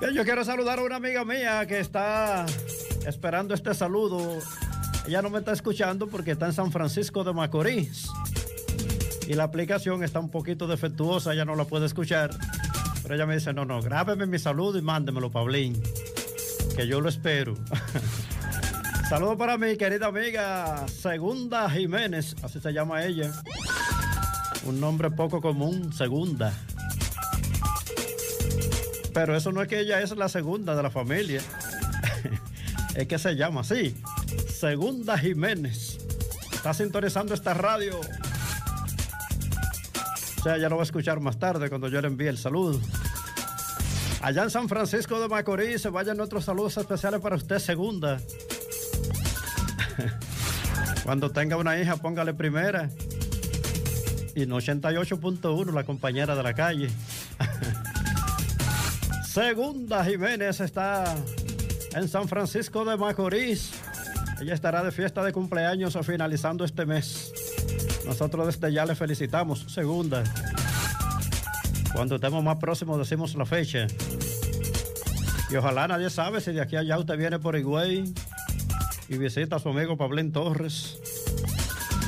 Yo quiero saludar a una amiga mía que está esperando este saludo. Ella no me está escuchando porque está en San Francisco de Macorís. Y la aplicación está un poquito defectuosa, ella no la puede escuchar. Pero ella me dice, no, no, grábeme mi saludo y mándemelo, Pablín. Que yo lo espero. Saludo para mi querida amiga Segunda Jiménez, así se llama ella. Un nombre poco común, Segunda. Pero eso no es que ella es la segunda de la familia. es que se llama así. Segunda Jiménez. Está sintonizando esta radio. O sea, ya lo va a escuchar más tarde cuando yo le envíe el saludo. Allá en San Francisco de Macorís se vayan nuestros saludos especiales para usted, segunda. Cuando tenga una hija, póngale primera. Y no 88.1, la compañera de la calle. Segunda Jiménez está en San Francisco de Macorís. Ella estará de fiesta de cumpleaños finalizando este mes. Nosotros desde ya le felicitamos. Segunda. Cuando estemos más próximos decimos la fecha. Y ojalá nadie sabe si de aquí a allá usted viene por Higüey y visita a su amigo Pablín Torres.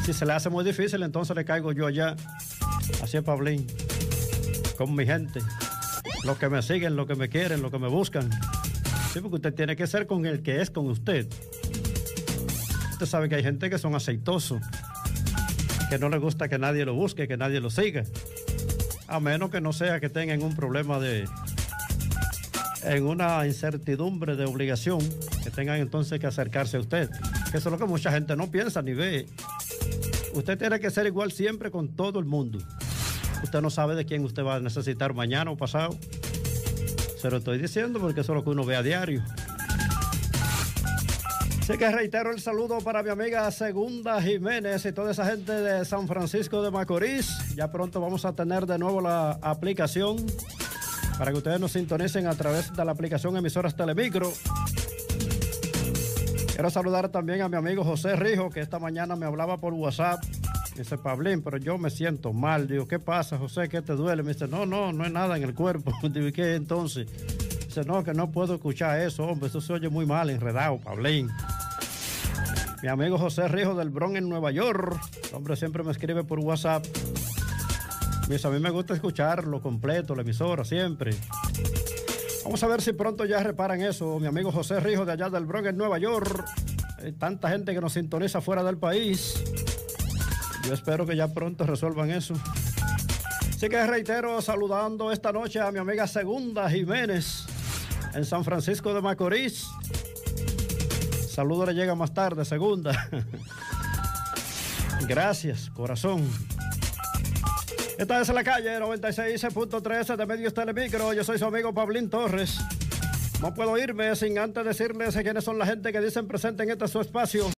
Si se le hace muy difícil, entonces le caigo yo allá. Así es, Pablín. Con mi gente. Los que me siguen, los que me quieren, los que me buscan. Sí, porque usted tiene que ser con el que es con usted. Usted sabe que hay gente que son aceitosos, que no le gusta que nadie lo busque, que nadie lo siga. A menos que no sea que tengan un problema de. en una incertidumbre de obligación, que tengan entonces que acercarse a usted. Que eso es lo que mucha gente no piensa ni ve. Usted tiene que ser igual siempre con todo el mundo. Usted no sabe de quién usted va a necesitar mañana o pasado. Se lo estoy diciendo porque eso es lo que uno ve a diario. Así que reitero el saludo para mi amiga Segunda Jiménez y toda esa gente de San Francisco de Macorís. Ya pronto vamos a tener de nuevo la aplicación para que ustedes nos sintonicen a través de la aplicación Emisoras Telemicro. Quiero saludar también a mi amigo José Rijo, que esta mañana me hablaba por WhatsApp. Dice, Pablín, pero yo me siento mal. Digo, ¿qué pasa, José? ¿Qué te duele? Me dice, no, no, no es nada en el cuerpo. Digo, ¿qué entonces? Dice, no, que no puedo escuchar eso, hombre. Eso se oye muy mal, enredado, Pablín. Mi amigo José Rijo del Bronx en Nueva York. Hombre siempre me escribe por WhatsApp. Dice, a mí me gusta escucharlo completo, la emisora, siempre. Vamos a ver si pronto ya reparan eso. Mi amigo José Rijo de allá del Bronx en Nueva York. Hay tanta gente que nos sintoniza fuera del país. Yo espero que ya pronto resuelvan eso. Así que reitero saludando esta noche a mi amiga Segunda Jiménez en San Francisco de Macorís. Saludo le llega más tarde, Segunda. Gracias, corazón. Esta es la calle 96.13 de Medios Telemicro. Yo soy su amigo Pablín Torres. No puedo irme sin antes decirles quiénes son la gente que dicen presente en este su espacio.